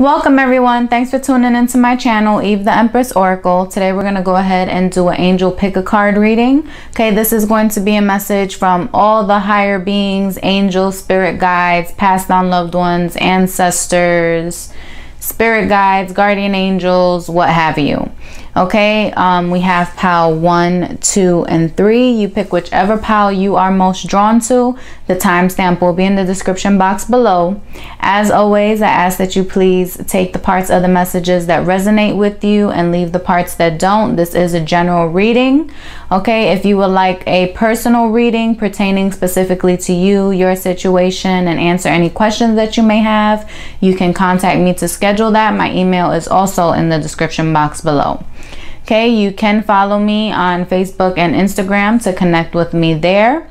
Welcome everyone. Thanks for tuning into my channel, Eve the Empress Oracle. Today we're going to go ahead and do an angel pick a card reading. Okay, this is going to be a message from all the higher beings, angels, spirit guides, passed on loved ones, ancestors, spirit guides, guardian angels, what have you. Okay, um, we have pile one, two, and three. You pick whichever pile you are most drawn to. The timestamp will be in the description box below. As always, I ask that you please take the parts of the messages that resonate with you and leave the parts that don't. This is a general reading. Okay, if you would like a personal reading pertaining specifically to you, your situation, and answer any questions that you may have, you can contact me to schedule that. My email is also in the description box below. Okay, you can follow me on Facebook and Instagram to connect with me there.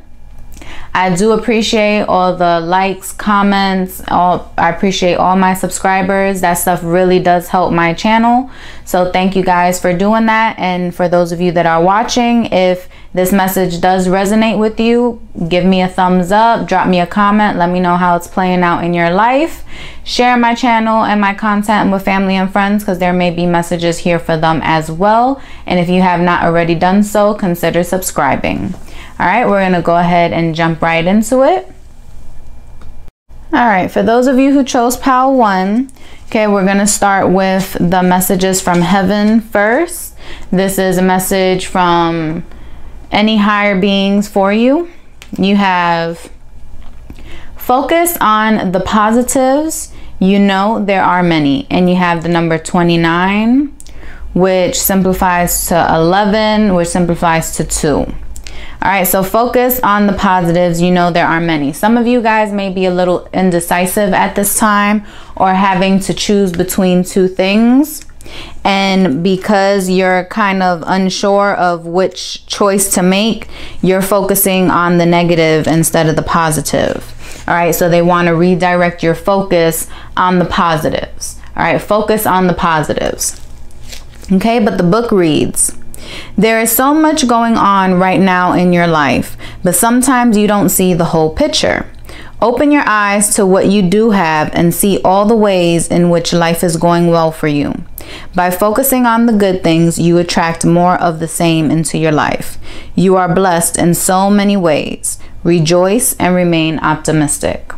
I do appreciate all the likes, comments, all I appreciate all my subscribers. That stuff really does help my channel. So thank you guys for doing that. And for those of you that are watching, if this message does resonate with you, give me a thumbs up, drop me a comment, let me know how it's playing out in your life. Share my channel and my content with family and friends because there may be messages here for them as well. And if you have not already done so, consider subscribing. All right, we're gonna go ahead and jump right into it. All right, for those of you who chose pile one, okay, we're gonna start with the messages from heaven first. This is a message from any higher beings for you. You have focus on the positives. You know there are many, and you have the number 29, which simplifies to 11, which simplifies to 2. All right, so focus on the positives. You know there are many. Some of you guys may be a little indecisive at this time or having to choose between two things. And because you're kind of unsure of which choice to make, you're focusing on the negative instead of the positive. All right, so they want to redirect your focus on the positives. All right, focus on the positives. Okay, but the book reads there is so much going on right now in your life, but sometimes you don't see the whole picture. Open your eyes to what you do have and see all the ways in which life is going well for you. By focusing on the good things, you attract more of the same into your life. You are blessed in so many ways. Rejoice and remain optimistic.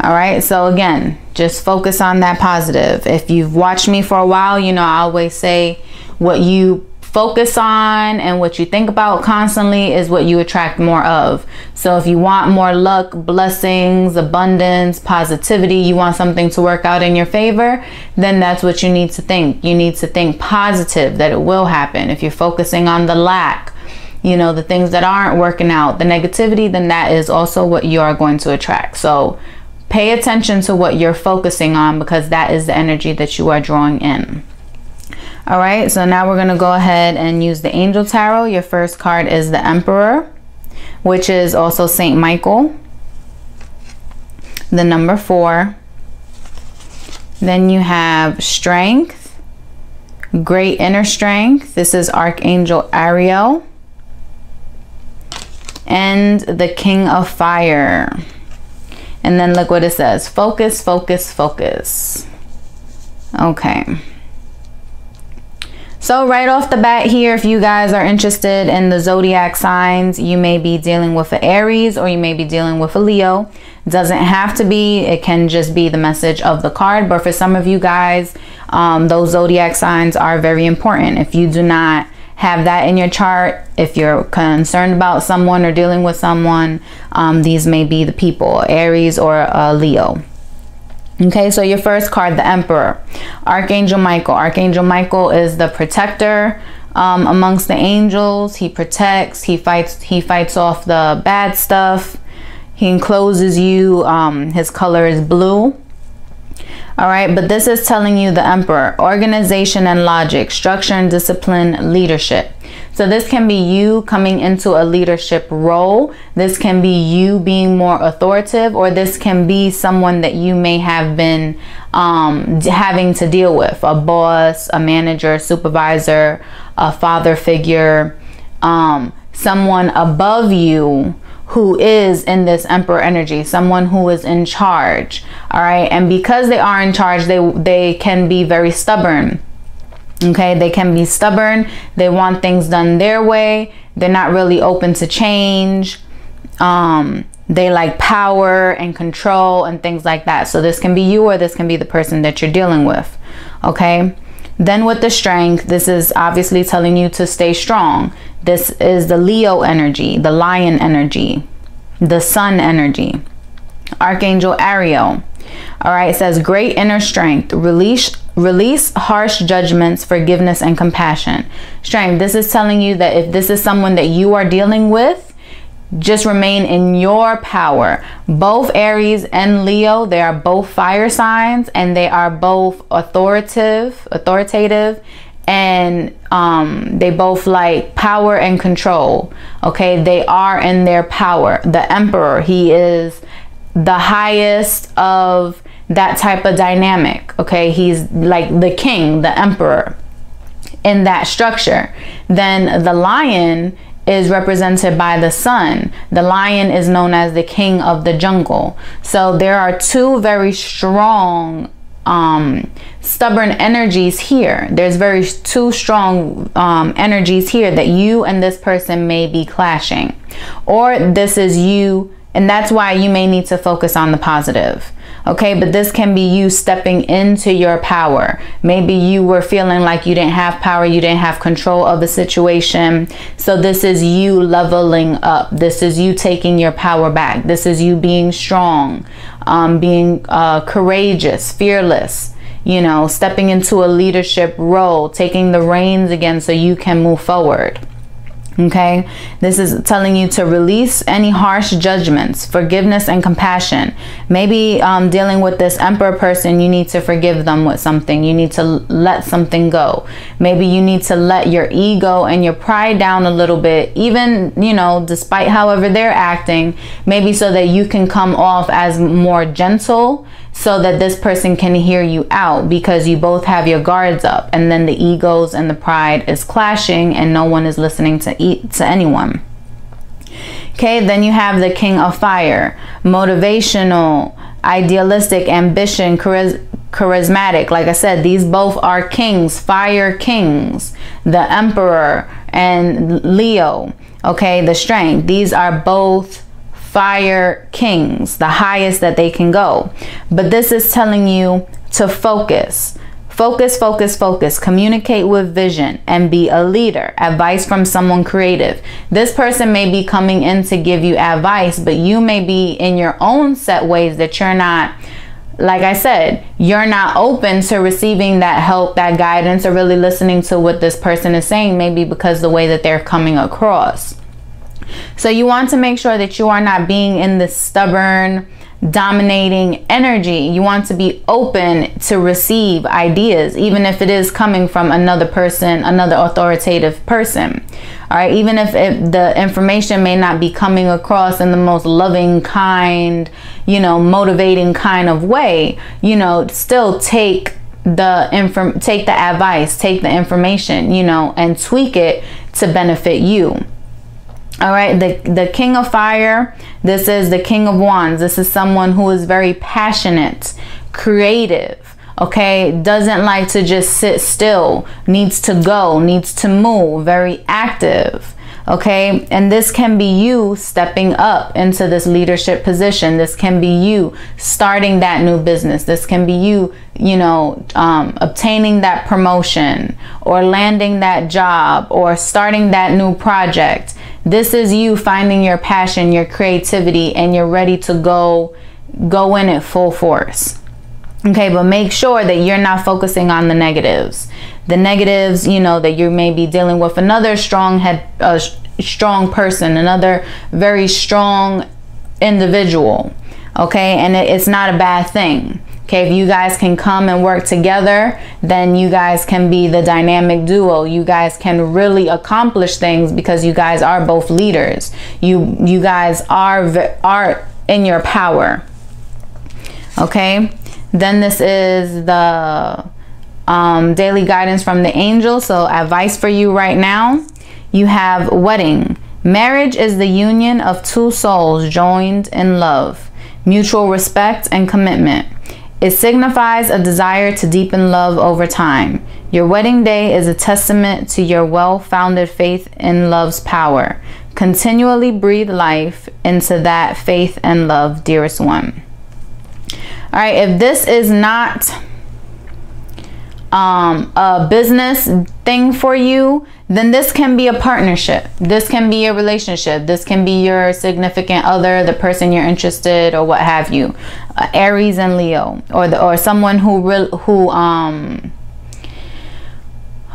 All right, so again, just focus on that positive. If you've watched me for a while, you know I always say what you focus on and what you think about constantly is what you attract more of. So if you want more luck, blessings, abundance, positivity, you want something to work out in your favor, then that's what you need to think. You need to think positive that it will happen. If you're focusing on the lack, you know, the things that aren't working out, the negativity, then that is also what you are going to attract. So pay attention to what you're focusing on because that is the energy that you are drawing in. All right, so now we're gonna go ahead and use the Angel Tarot. Your first card is the Emperor, which is also Saint Michael. The number four. Then you have Strength, Great Inner Strength. This is Archangel Ariel. And the King of Fire. And then look what it says. Focus, focus, focus. Okay. So right off the bat here, if you guys are interested in the zodiac signs, you may be dealing with an Aries or you may be dealing with a Leo. Doesn't have to be, it can just be the message of the card. But for some of you guys, um, those zodiac signs are very important. If you do not have that in your chart, if you're concerned about someone or dealing with someone, um, these may be the people, Aries or uh, Leo. Okay, so your first card, the Emperor, Archangel Michael. Archangel Michael is the protector um, amongst the angels. He protects. He fights. He fights off the bad stuff. He encloses you. Um, his color is blue. All right, but this is telling you the Emperor, organization and logic, structure and discipline, leadership. So this can be you coming into a leadership role. This can be you being more authoritative, or this can be someone that you may have been um, having to deal with a boss, a manager, supervisor, a father figure, um, someone above you who is in this emperor energy, someone who is in charge. All right. And because they are in charge, they they can be very stubborn. Okay, they can be stubborn. They want things done their way. They're not really open to change. Um, they like power and control and things like that. So this can be you or this can be the person that you're dealing with. Okay. Then with the strength, this is obviously telling you to stay strong. This is the Leo energy, the lion energy, the sun energy. Archangel Ariel. All right, it says great inner strength. Release release harsh judgments, forgiveness and compassion. Strength. This is telling you that if this is someone that you are dealing with, just remain in your power. Both Aries and Leo, they are both fire signs and they are both authoritative, authoritative and um, they both like power and control. Okay, they are in their power. The Emperor, he is the highest of that type of dynamic. Okay, he's like the king, the emperor in that structure. Then the lion is represented by the sun. The lion is known as the king of the jungle. So there are two very strong um, stubborn energies here. There's very two strong um, energies here that you and this person may be clashing. Or this is you and that's why you may need to focus on the positive. Okay, but this can be you stepping into your power. Maybe you were feeling like you didn't have power, you didn't have control of the situation. So, this is you leveling up. This is you taking your power back. This is you being strong, um, being uh, courageous, fearless you know, stepping into a leadership role, taking the reins again so you can move forward. Okay, this is telling you to release any harsh judgments, forgiveness, and compassion. Maybe um, dealing with this emperor person, you need to forgive them with something. You need to let something go. Maybe you need to let your ego and your pride down a little bit, even, you know, despite however they're acting, maybe so that you can come off as more gentle so that this person can hear you out because you both have your guards up. And then the egos and the pride is clashing and no one is listening to eat to anyone. Okay then you have the king of fire. Motivational idealistic ambition charismatic. Like i said these both are kings fire kings. The emperor and leo. Okay the strength. These are both fire kings, the highest that they can go. But this is telling you to focus. Focus, focus, focus. Communicate with vision and be a leader. Advice from someone creative. This person may be coming in to give you advice, but you may be in your own set ways that you're not like I said, you're not open to receiving that help, that guidance, or really listening to what this person is saying, maybe because the way that they're coming across. So you want to make sure that you are not being in this stubborn, dominating energy. You want to be open to receive ideas, even if it is coming from another person, another authoritative person. All right, even if it, the information may not be coming across in the most loving, kind, you know, motivating kind of way, you know, still take the inform take the advice, take the information, you know, and tweak it to benefit you. All right, the, the king of fire, this is the king of wands. This is someone who is very passionate, creative, okay? Doesn't like to just sit still, needs to go, needs to move, very active okay and this can be you stepping up into this leadership position this can be you starting that new business this can be you you know um, obtaining that promotion or landing that job or starting that new project this is you finding your passion your creativity and you're ready to go go in at full force. Okay but make sure that you're not focusing on the negatives. The negatives you know that you may be dealing with another strong head uh, strong person another very strong individual. Okay and it, it's not a bad thing okay if you guys can come and work together then you guys can be the dynamic duo you guys can really accomplish things because you guys are both leaders you you guys are are in your power okay then this is the um, daily guidance from the angel. So advice for you right now. You have wedding. Marriage is the union of two souls joined in love, mutual respect, and commitment. It signifies a desire to deepen love over time. Your wedding day is a testament to your well founded faith in love's power. Continually breathe life into that faith and love, dearest one. All right, if this is not um, a business thing for you, then this can be a partnership. This can be a relationship. This can be your significant other, the person you're interested, or what have you. Uh, Aries and Leo, or the or someone who real who um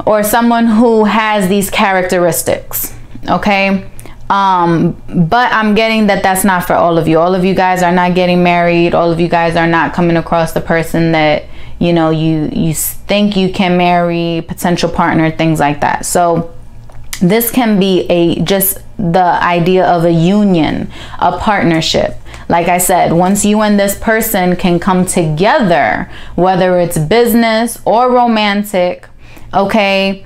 or someone who has these characteristics. Okay. Um, but I'm getting that that's not for all of you. All of you guys are not getting married. All of you guys are not coming across the person that you know you you think you can marry potential partner things like that. So this can be a just the idea of a union a partnership. Like i said once you and this person can come together whether it's business or romantic okay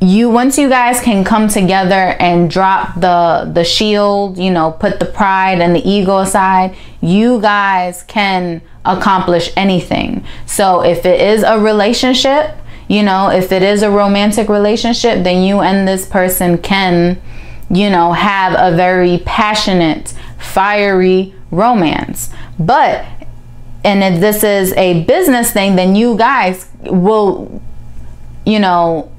you once you guys can come together and drop the the shield you know put the pride and the ego aside you guys can accomplish anything. So if it is a relationship, you know, if it is a romantic relationship, then you and this person can, you know, have a very passionate, fiery romance. But and if this is a business thing, then you guys will, you know,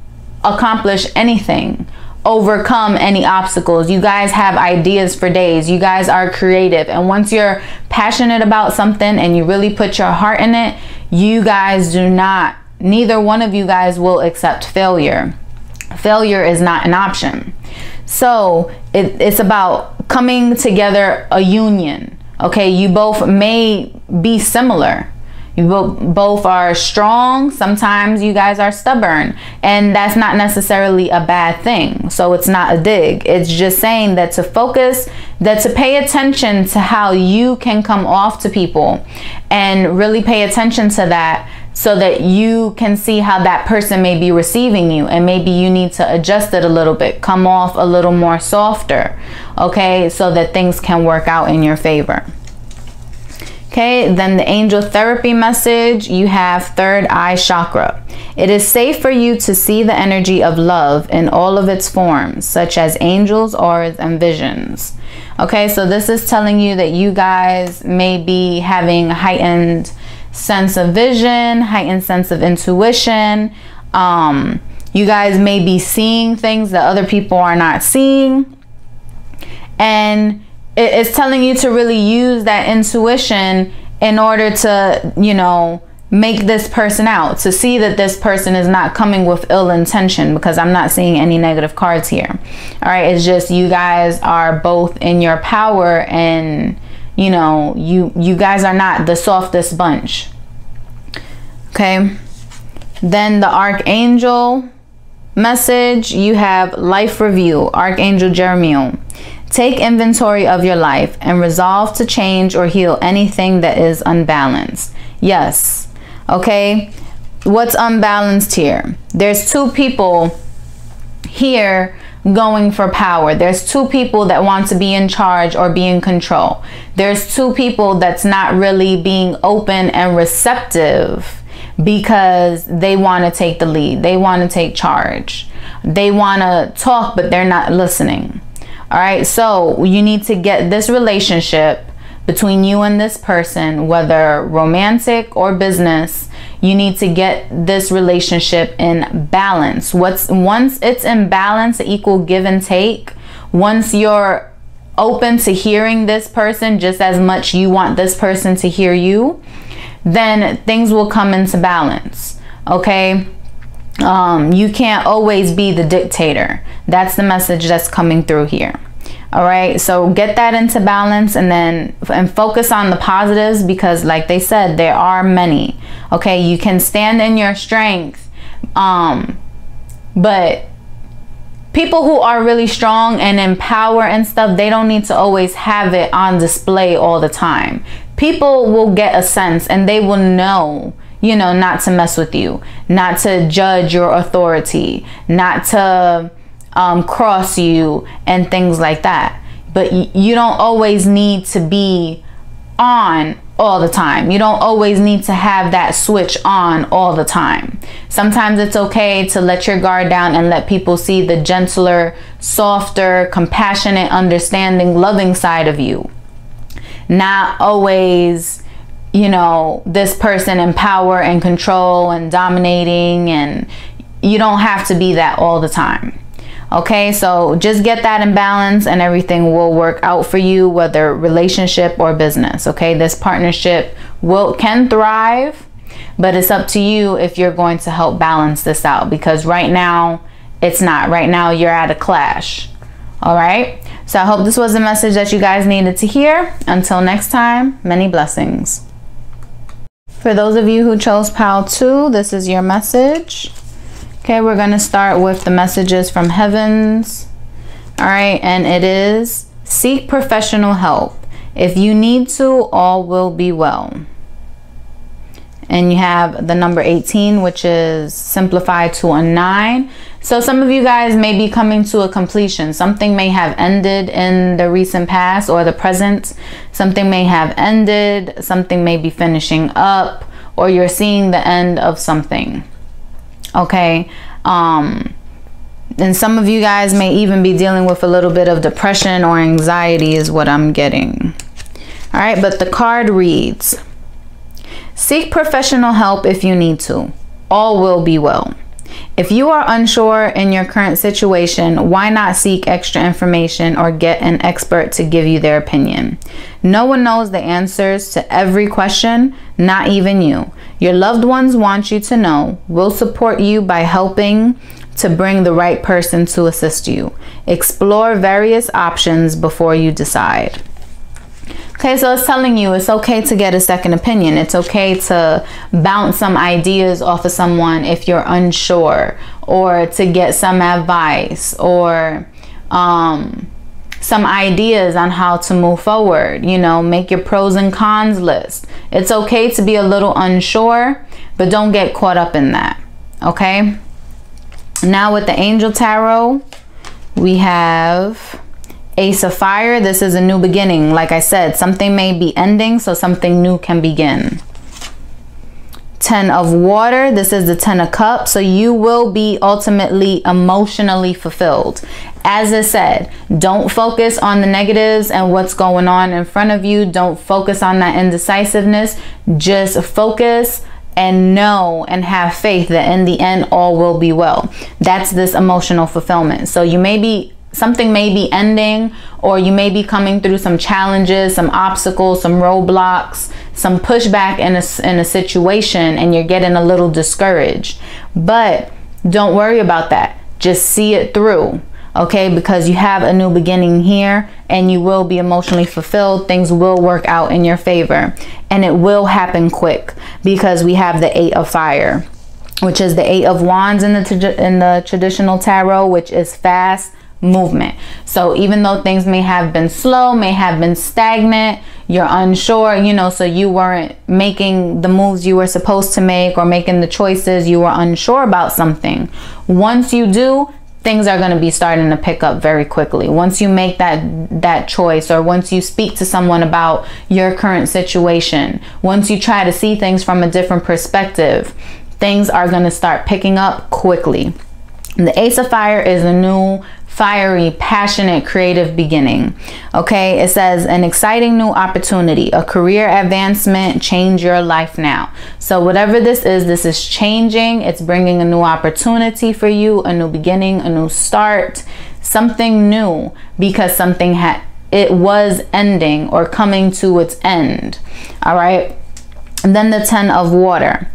accomplish anything overcome any obstacles. You guys have ideas for days. You guys are creative. And once you're passionate about something and you really put your heart in it, you guys do not, neither one of you guys will accept failure. Failure is not an option. So it, it's about coming together a union. Okay, you both may be similar both are strong. Sometimes you guys are stubborn. And that's not necessarily a bad thing. So it's not a dig. It's just saying that to focus, that to pay attention to how you can come off to people and really pay attention to that so that you can see how that person may be receiving you and maybe you need to adjust it a little bit come off a little more softer okay so that things can work out in your favor Okay, then the angel therapy message, you have third eye chakra. It is safe for you to see the energy of love in all of its forms, such as angels, auras, and visions. Okay, so this is telling you that you guys may be having heightened sense of vision, heightened sense of intuition. Um, you guys may be seeing things that other people are not seeing. And it's telling you to really use that intuition in order to, you know, make this person out, to see that this person is not coming with ill intention because I'm not seeing any negative cards here. All right, it's just you guys are both in your power and you know, you you guys are not the softest bunch. Okay? Then the archangel message, you have life review, archangel Jeremiel. Take inventory of your life and resolve to change or heal anything that is unbalanced. Yes. Okay. What's unbalanced here? There's two people here going for power. There's two people that want to be in charge or be in control. There's two people that's not really being open and receptive because they want to take the lead. They want to take charge. They want to talk, but they're not listening. All right, so you need to get this relationship between you and this person, whether romantic or business, you need to get this relationship in balance. What's once it's in balance, equal give and take, once you're open to hearing this person just as much you want this person to hear you, then things will come into balance. Okay? Um, you can't always be the dictator. That's the message that's coming through here. All right, so get that into balance and then and focus on the positives because, like they said, there are many. Okay, you can stand in your strength, um, but people who are really strong and in power and stuff, they don't need to always have it on display all the time. People will get a sense and they will know you know, not to mess with you, not to judge your authority, not to um, cross you and things like that. But you don't always need to be on all the time. You don't always need to have that switch on all the time. Sometimes it's okay to let your guard down and let people see the gentler, softer, compassionate, understanding, loving side of you. Not always, you know, this person in power and control and dominating, and you don't have to be that all the time. Okay, so just get that in balance and everything will work out for you, whether relationship or business. Okay, this partnership will can thrive, but it's up to you if you're going to help balance this out because right now it's not. Right now you're at a clash. All right, so I hope this was a message that you guys needed to hear. Until next time, many blessings. For those of you who chose PAL 2, this is your message. Okay, we're going to start with the messages from heavens. All right, and it is seek professional help. If you need to, all will be well. And you have the number 18, which is simplified to a 9. So some of you guys may be coming to a completion. Something may have ended in the recent past or the present. Something may have ended. Something may be finishing up. Or you're seeing the end of something okay um and some of you guys may even be dealing with a little bit of depression or anxiety is what i'm getting all right but the card reads seek professional help if you need to all will be well if you are unsure in your current situation, why not seek extra information or get an expert to give you their opinion? No one knows the answers to every question, not even you. Your loved ones want you to know, will support you by helping to bring the right person to assist you. Explore various options before you decide. Okay, so it's telling you it's okay to get a second opinion. It's okay to bounce some ideas off of someone if you're unsure, or to get some advice, or um, some ideas on how to move forward. You know, make your pros and cons list. It's okay to be a little unsure, but don't get caught up in that. Okay, now with the Angel Tarot, we have Ace of Fire, this is a new beginning. Like I said, something may be ending, so something new can begin. Ten of Water, this is the Ten of Cups, so you will be ultimately emotionally fulfilled. As I said, don't focus on the negatives and what's going on in front of you. Don't focus on that indecisiveness. Just focus and know and have faith that in the end all will be well. That's this emotional fulfillment. So you may be something may be ending or you may be coming through some challenges some obstacles some roadblocks some pushback in a, in a situation and you're getting a little discouraged. But don't worry about that. Just see it through okay? Because you have a new beginning here and you will be emotionally fulfilled. Things will work out in your favor and it will happen quick because we have the eight of fire which is the eight of wands in the in the traditional tarot which is fast movement. So even though things may have been slow, may have been stagnant, you're unsure, you know, so you weren't making the moves you were supposed to make or making the choices, you were unsure about something. Once you do, things are going to be starting to pick up very quickly. Once you make that that choice or once you speak to someone about your current situation, once you try to see things from a different perspective, things are going to start picking up quickly. The Ace of Fire is a new fiery, passionate, creative beginning. Okay, it says an exciting new opportunity, a career advancement, change your life now. So, whatever this is, this is changing, it's bringing a new opportunity for you, a new beginning, a new start, something new because something had it was ending or coming to its end. All right, and then the 10 of water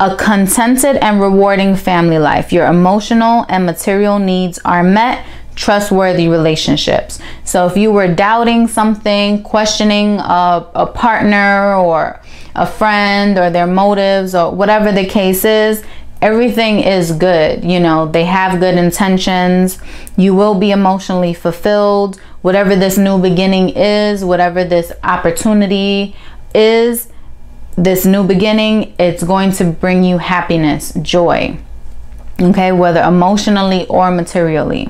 a contented and rewarding family life. Your emotional and material needs are met trustworthy relationships. So if you were doubting something, questioning a, a partner or a friend or their motives or whatever the case is, everything is good. You know, they have good intentions. You will be emotionally fulfilled. Whatever this new beginning is, whatever this opportunity is, this new beginning, it's going to bring you happiness, joy. Okay, whether emotionally or materially.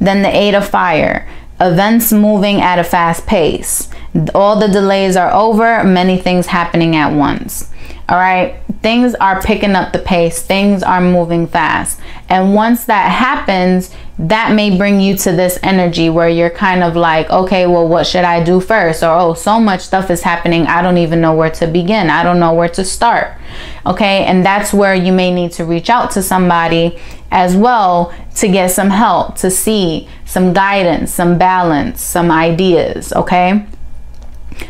Then the Eight of Fire, events moving at a fast pace. All the delays are over, many things happening at once. All right, things are picking up the pace, things are moving fast. And once that happens, that may bring you to this energy where you're kind of like, okay, well, what should I do first? Or, oh, so much stuff is happening. I don't even know where to begin. I don't know where to start. Okay. And that's where you may need to reach out to somebody as well to get some help, to see some guidance, some balance, some ideas. Okay.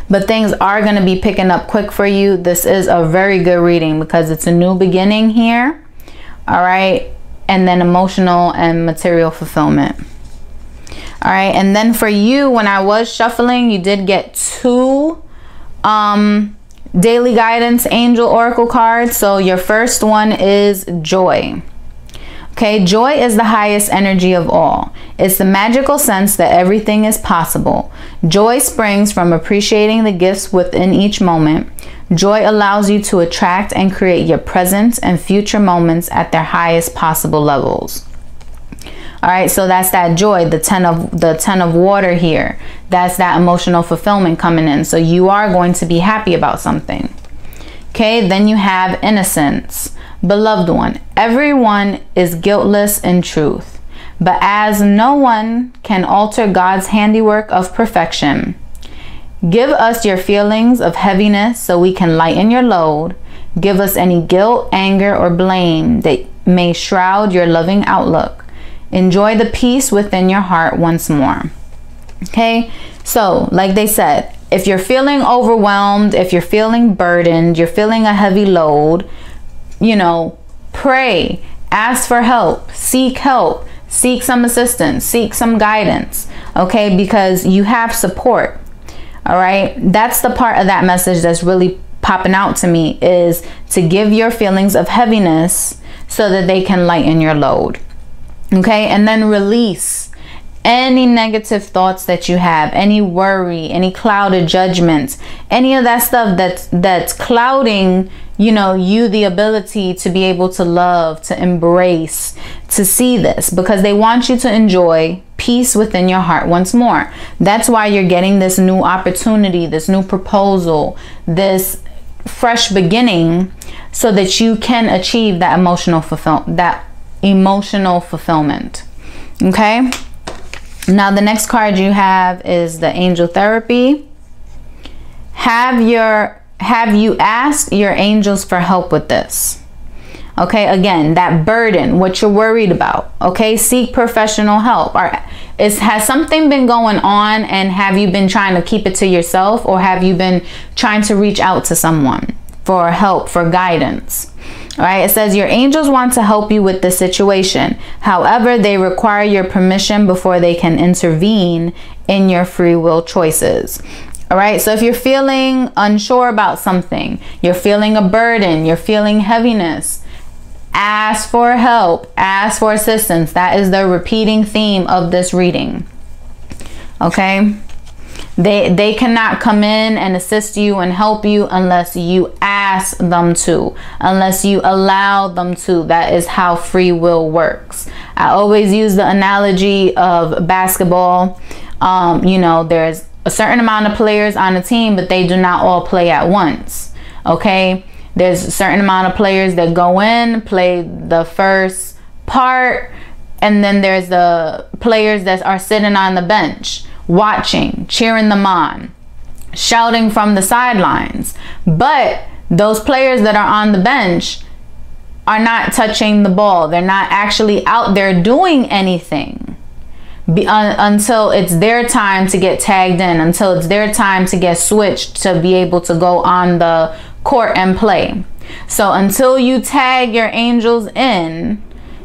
But things are going to be picking up quick for you. This is a very good reading because it's a new beginning here. All right and then emotional and material fulfillment. All right, and then for you, when I was shuffling, you did get two um, daily guidance angel oracle cards. So your first one is joy. Okay, joy is the highest energy of all. It's the magical sense that everything is possible. Joy springs from appreciating the gifts within each moment. Joy allows you to attract and create your present and future moments at their highest possible levels. All right, so that's that joy, the 10 of the 10 of water here. That's that emotional fulfillment coming in. So you are going to be happy about something. Okay, then you have innocence. Beloved one, everyone is guiltless in truth. But as no one can alter God's handiwork of perfection, Give us your feelings of heaviness so we can lighten your load. Give us any guilt, anger, or blame that may shroud your loving outlook. Enjoy the peace within your heart once more. Okay, so like they said, if you're feeling overwhelmed, if you're feeling burdened, you're feeling a heavy load, you know, pray, ask for help, seek help, seek some assistance, seek some guidance, okay, because you have support. All right. That's the part of that message that's really popping out to me is to give your feelings of heaviness so that they can lighten your load. Okay. And then release any negative thoughts that you have, any worry, any clouded judgments, any of that stuff that's that's clouding, you know, you the ability to be able to love, to embrace, to see this because they want you to enjoy peace within your heart once more. That's why you're getting this new opportunity, this new proposal, this fresh beginning so that you can achieve that emotional fulfill that emotional fulfillment. Okay? Now the next card you have is the angel therapy. Have your have you asked your angels for help with this? Okay, again, that burden, what you're worried about. Okay, seek professional help. Or is has something been going on and have you been trying to keep it to yourself or have you been trying to reach out to someone for help, for guidance? All right, it says your angels want to help you with the situation. However, they require your permission before they can intervene in your free will choices. All right, so if you're feeling unsure about something, you're feeling a burden, you're feeling heaviness, ask for help, ask for assistance. That is the repeating theme of this reading. Okay? They they cannot come in and assist you and help you unless you ask them to, unless you allow them to. That is how free will works. I always use the analogy of basketball. Um, you know, there's a certain amount of players on a team, but they do not all play at once. Okay? There's a certain amount of players that go in, play the first part, and then there's the players that are sitting on the bench watching, cheering them on, shouting from the sidelines. But those players that are on the bench are not touching the ball. They're not actually out there doing anything Be, uh, until it's their time to get tagged in, until it's their time to get switched to be able to go on the court and play. So until you tag your angels in,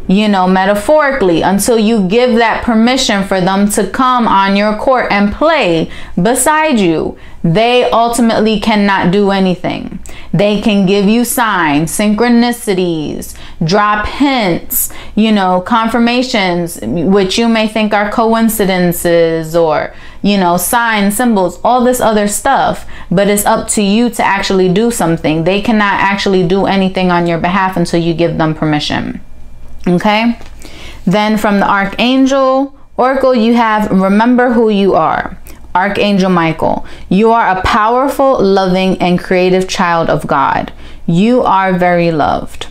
you know, metaphorically, until you give that permission for them to come on your court and play beside you, they ultimately cannot do anything. They can give you signs, synchronicities, drop hints, you know, confirmations, which you may think are coincidences or, you know, signs, symbols, all this other stuff. But it's up to you to actually do something. They cannot actually do anything on your behalf until you give them permission. Okay. Then from the Archangel Oracle, you have remember who you are. Archangel Michael, you are a powerful, loving, and creative child of God. You are very loved.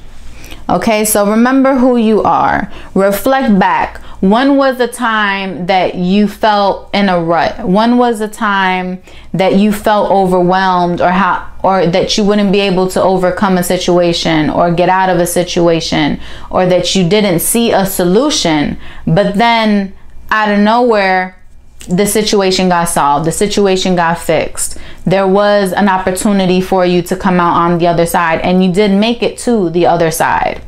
Okay, so remember who you are. Reflect back. When was the time that you felt in a rut? When was the time that you felt overwhelmed or how or that you wouldn't be able to overcome a situation or get out of a situation or that you didn't see a solution, but then out of nowhere the situation got solved, the situation got fixed. There was an opportunity for you to come out on the other side, and you did make it to the other side.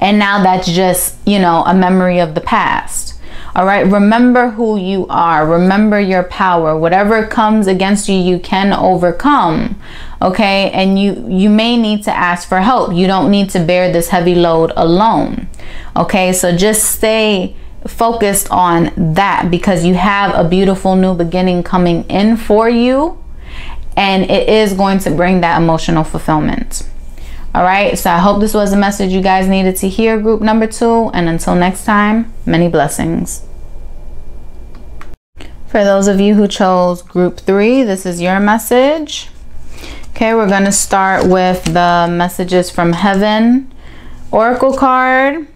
And now that's just, you know, a memory of the past. All right, remember who you are, remember your power. Whatever comes against you, you can overcome. Okay, and you you may need to ask for help. You don't need to bear this heavy load alone. Okay, so just stay focused on that because you have a beautiful new beginning coming in for you and it is going to bring that emotional fulfillment. All right, so I hope this was a message you guys needed to hear, group number two. And until next time, many blessings. For those of you who chose group three, this is your message. Okay, we're going to start with the messages from heaven oracle card.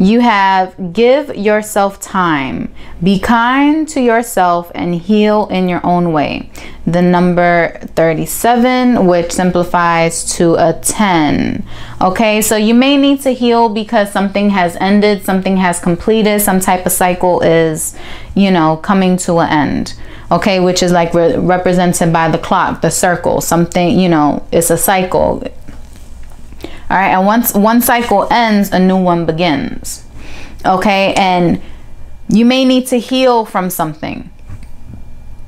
You have give yourself time. Be kind to yourself and heal in your own way. The number 37, which simplifies to a 10. Okay, so you may need to heal because something has ended, something has completed, some type of cycle is, you know, coming to an end okay which is like re represented by the clock the circle something you know it's a cycle all right and once one cycle ends a new one begins. Okay and you may need to heal from something.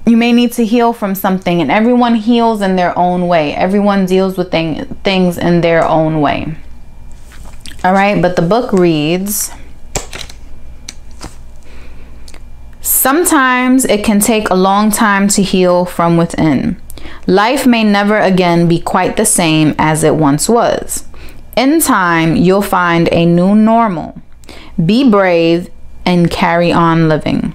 You may need to heal from something and everyone heals in their own way. Everyone deals with thing, things in their own way. All right but the book reads sometimes it can take a long time to heal from within. Life may never again be quite the same as it once was in time, you'll find a new normal. Be brave and carry on living.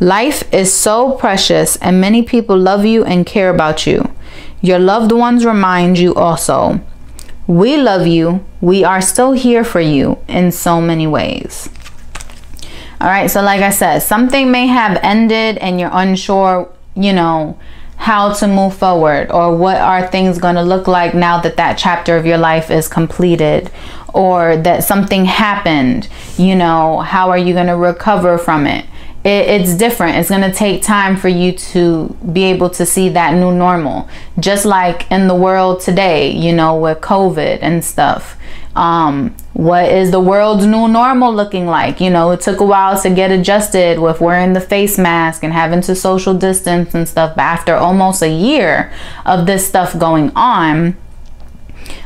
Life is so precious, and many people love you and care about you. Your loved ones remind you also. We love you. We are still here for you in so many ways. All right, so like I said, something may have ended and you're unsure, you know, how to move forward or what are things going to look like now that that chapter of your life is completed or that something happened you know how are you going to recover from it, it it's different. It's going to take time for you to be able to see that new normal. Just like in the world today you know with covid and stuff um, what is the world's new normal looking like? You know, it took a while to get adjusted with wearing the face mask and having to social distance and stuff. But after almost a year of this stuff going on,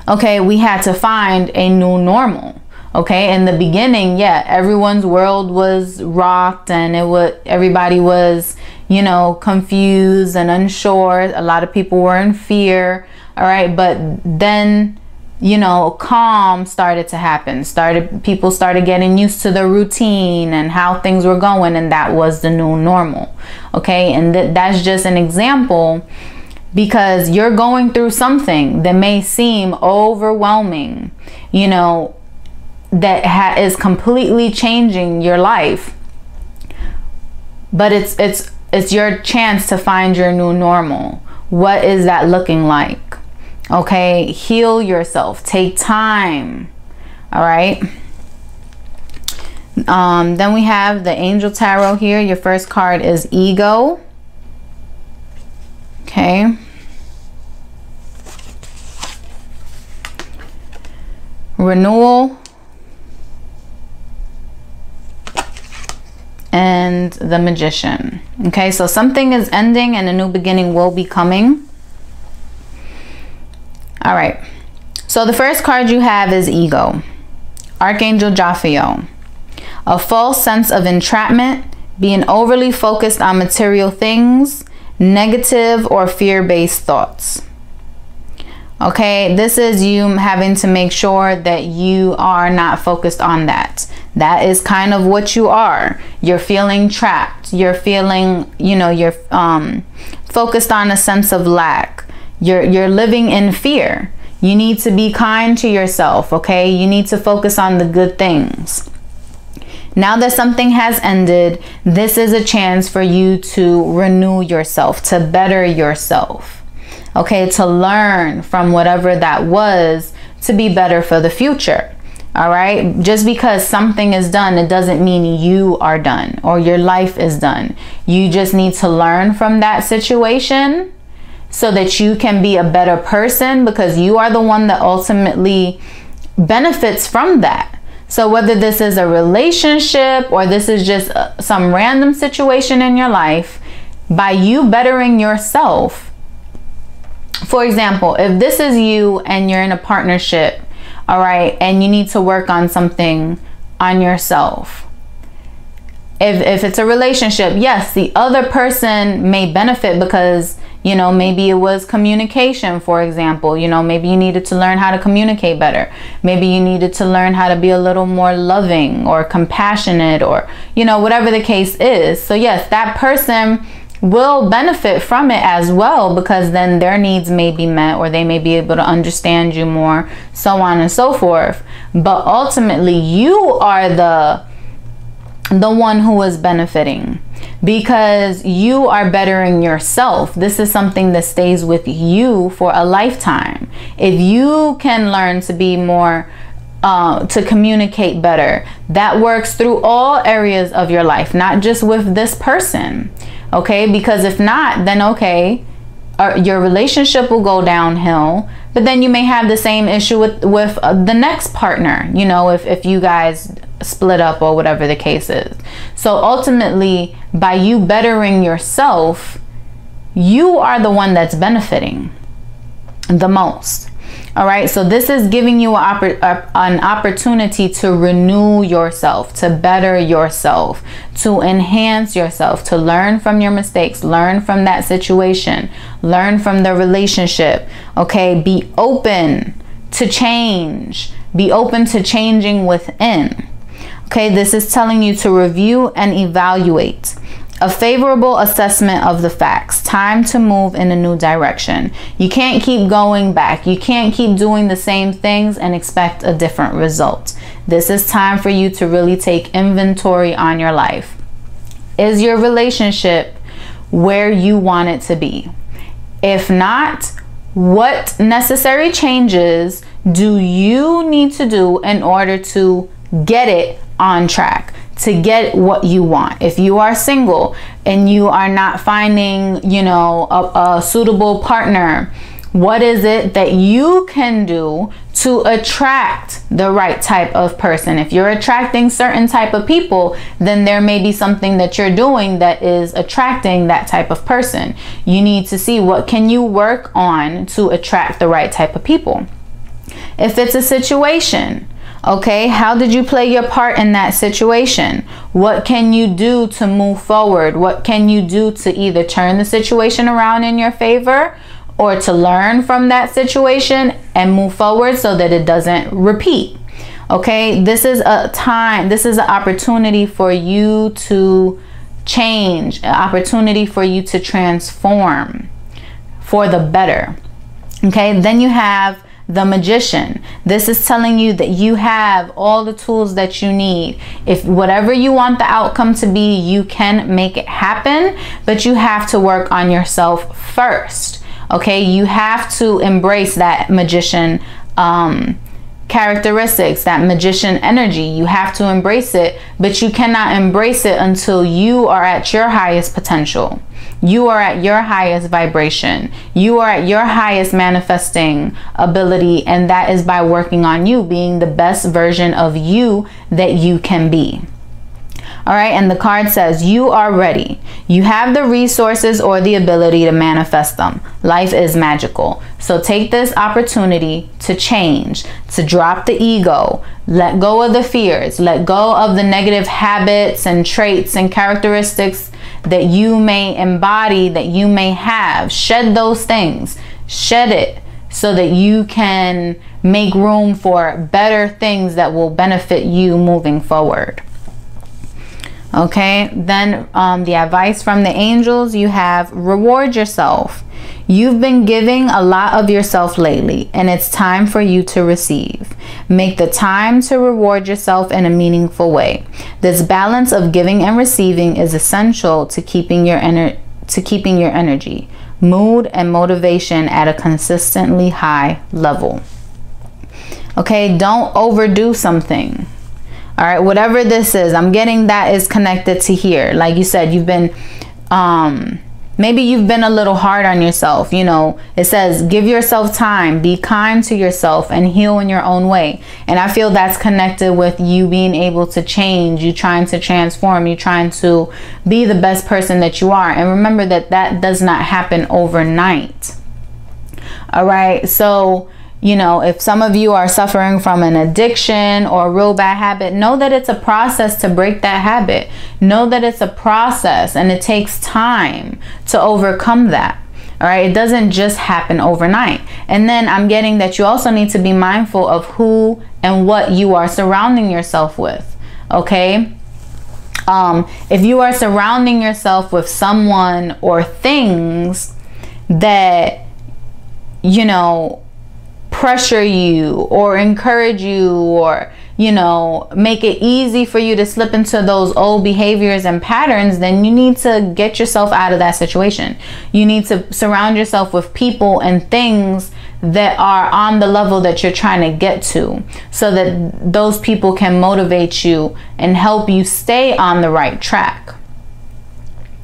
okay, we had to find a new normal. Okay, in the beginning, yeah, everyone's world was rocked and it was everybody was, you know, confused and unsure. A lot of people were in fear. All right, but then you know calm started to happen. Started people started getting used to the routine and how things were going and that was the new normal okay? And th that's just an example because you're going through something that may seem overwhelming you know that is completely changing your life. But it's it's it's your chance to find your new normal. What is that looking like Okay, heal yourself. Take time. All right. Um, then we have the Angel Tarot here. Your first card is Ego. Okay. Renewal. And the Magician. Okay, so something is ending and a new beginning will be coming. All right. So the first card you have is Ego. Archangel Jophiel. A false sense of entrapment, being overly focused on material things, negative or fear-based thoughts. Okay, this is you having to make sure that you are not focused on that. That is kind of what you are. You're feeling trapped. You're feeling, you know, you're um, focused on a sense of lack. You're you're living in fear. You need to be kind to yourself, okay? You need to focus on the good things. Now that something has ended, this is a chance for you to renew yourself, to better yourself okay, to learn from whatever that was to be better for the future. All right. Just because something is done, it doesn't mean you are done or your life is done. You just need to learn from that situation so that you can be a better person because you are the one that ultimately benefits from that. So, whether this is a relationship or this is just uh, some random situation in your life, by you bettering yourself, for example, if this is you and you're in a partnership, all right, and you need to work on something on yourself. If, if it's a relationship, yes, the other person may benefit because, you know, maybe it was communication, for example. You know, maybe you needed to learn how to communicate better. Maybe you needed to learn how to be a little more loving or compassionate or, you know, whatever the case is. So, yes, that person will benefit from it as well because then their needs may be met or they may be able to understand you more so on and so forth but ultimately you are the the one who is benefiting because you are bettering yourself. This is something that stays with you for a lifetime. If you can learn to be more uh, to communicate better, that works through all areas of your life, not just with this person okay because if not then okay uh, your relationship will go downhill but then you may have the same issue with with uh, the next partner you know if, if you guys split up or whatever the case is so ultimately by you bettering yourself you are the one that's benefiting the most all right, so this is giving you an opportunity to renew yourself, to better yourself, to enhance yourself, to learn from your mistakes, learn from that situation, learn from the relationship. Okay, be open to change, be open to changing within. Okay, this is telling you to review and evaluate a favorable assessment of the facts. Time to move in a new direction. You can't keep going back. You can't keep doing the same things and expect a different result. This is time for you to really take inventory on your life. Is your relationship where you want it to be? If not, what necessary changes do you need to do in order to get it on track? to get what you want. If you are single and you are not finding, you know, a, a suitable partner, what is it that you can do to attract the right type of person if you're attracting certain type of people then there may be something that you're doing that is attracting that type of person you need to see what can you work on to attract the right type of people if it's a situation Okay, how did you play your part in that situation? What can you do to move forward? What can you do to either turn the situation around in your favor or to learn from that situation and move forward so that it doesn't repeat? Okay, this is a time, this is an opportunity for you to change, an opportunity for you to transform for the better. Okay, then you have the magician. This is telling you that you have all the tools that you need. If whatever you want the outcome to be, you can make it happen, but you have to work on yourself first. Okay, you have to embrace that magician um, characteristics, that magician energy. You have to embrace it, but you cannot embrace it until you are at your highest potential. You are at your highest vibration. You are at your highest manifesting ability, and that is by working on you, being the best version of you that you can be. All right, and the card says, You are ready. You have the resources or the ability to manifest them. Life is magical. So take this opportunity to change, to drop the ego, let go of the fears, let go of the negative habits and traits and characteristics that you may embody, that you may have. Shed those things. Shed it. so that you can make room for better things that will benefit you moving forward. Okay, then um, the advice from the angels you have reward yourself. You've been giving a lot of yourself lately, and it's time for you to receive. Make the time to reward yourself in a meaningful way. This balance of giving and receiving is essential to keeping your ener- to keeping your energy, mood, and motivation at a consistently high level. Okay, don't overdo something. All right, whatever this is, I'm getting that is connected to here. Like you said, you've been um Maybe you've been a little hard on yourself. You know, it says, give yourself time, be kind to yourself, and heal in your own way. And I feel that's connected with you being able to change, you trying to transform, you trying to be the best person that you are. And remember that that does not happen overnight. All right. So, you know, if some of you are suffering from an addiction or a real bad habit, know that it's a process to break that habit. Know that it's a process and it takes time to overcome that. All right, it doesn't just happen overnight. And then I'm getting that you also need to be mindful of who and what you are surrounding yourself with. Okay, um, if you are surrounding yourself with someone or things that you know pressure you or encourage you or you know make it easy for you to slip into those old behaviors and patterns then you need to get yourself out of that situation. You need to surround yourself with people and things that are on the level that you're trying to get to so that those people can motivate you and help you stay on the right track.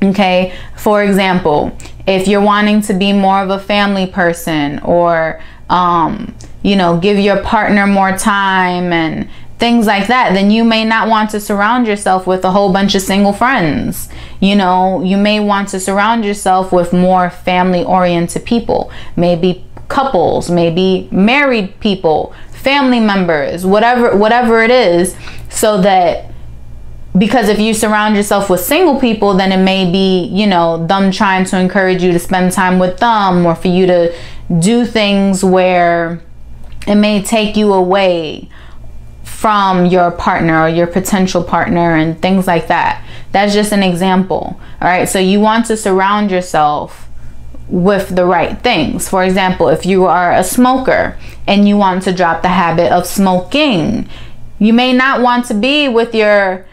Okay? For example if you're wanting to be more of a family person or um, you know, give your partner more time and things like that, then you may not want to surround yourself with a whole bunch of single friends. You know, you may want to surround yourself with more family oriented people, maybe couples, maybe married people, family members, whatever whatever it is, so that because if you surround yourself with single people, then it may be, you know, them trying to encourage you to spend time with them or for you to do things where it may take you away from your partner or your potential partner and things like that. That's just an example. All right. So you want to surround yourself with the right things. For example, if you are a smoker and you want to drop the habit of smoking, you may not want to be with your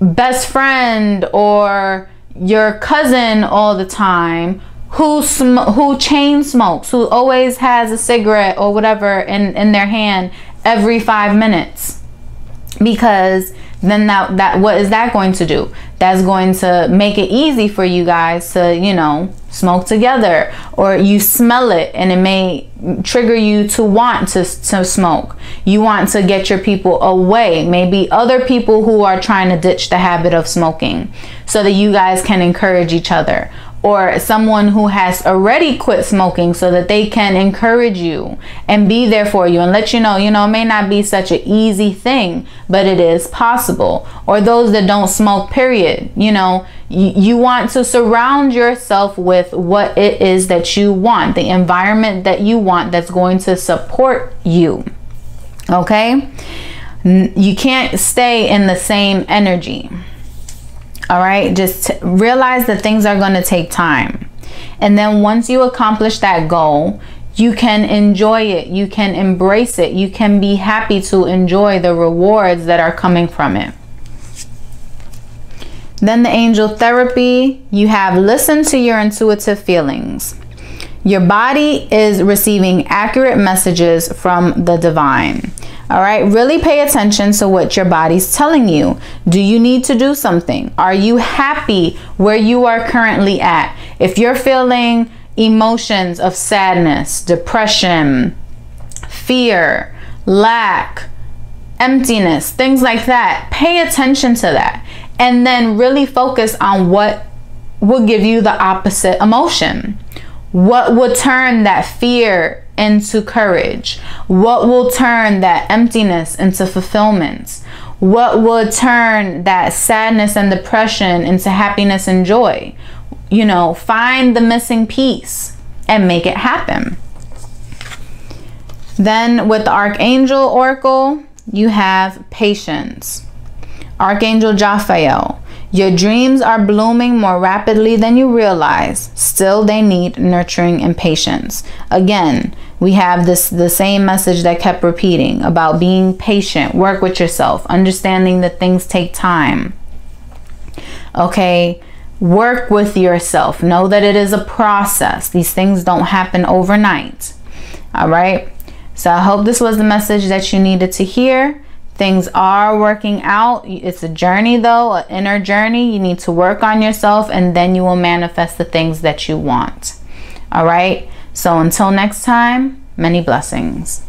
best friend or your cousin all the time who sm- who chain smokes, who always has a cigarette or whatever in, in their hand every five minutes. Because then that that what is that going to do? That's going to make it easy for you guys to, you know, smoke together or you smell it and it may trigger you to want to, to smoke. You want to get your people away, maybe other people who are trying to ditch the habit of smoking so that you guys can encourage each other or someone who has already quit smoking so that they can encourage you and be there for you and let you know, you know, it may not be such an easy thing, but it is possible. Or those that don't smoke, period. You know, you, want to surround yourself with what it is that you want, the environment that you want that's going to support you. Okay? You can't stay in the same energy. All right, just realize that things are going to take time. And then once you accomplish that goal, you can enjoy it, you can embrace it, you can be happy to enjoy the rewards that are coming from it. Then the angel therapy, you have listened to your intuitive feelings. Your body is receiving accurate messages from the divine. All right, really pay attention to what your body's telling you. Do you need to do something? Are you happy where you are currently at? If you're feeling emotions of sadness, depression, fear, lack, emptiness, things like that, pay attention to that. And then really focus on what will give you the opposite emotion. What will turn that fear into courage? What will turn that emptiness into fulfillment? What will turn that sadness and depression into happiness and joy? You know, find the missing piece and make it happen. Then with the Archangel Oracle, you have patience. Archangel Jophiel, your dreams are blooming more rapidly than you realize. Still, they need nurturing and patience. Again, we have this the same message that kept repeating about being patient, work with yourself, understanding that things take time. Okay, work with yourself. Know that it is a process. These things don't happen overnight. All right. So I hope this was the message that you needed to hear. Things are working out. It's a journey, though, an inner journey. You need to work on yourself, and then you will manifest the things that you want. All right. So until next time, many blessings.